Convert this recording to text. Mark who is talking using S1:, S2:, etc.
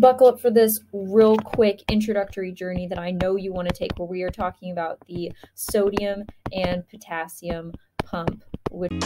S1: buckle up for this real quick introductory journey that I know you want to take, where we are talking about the sodium and potassium pump, which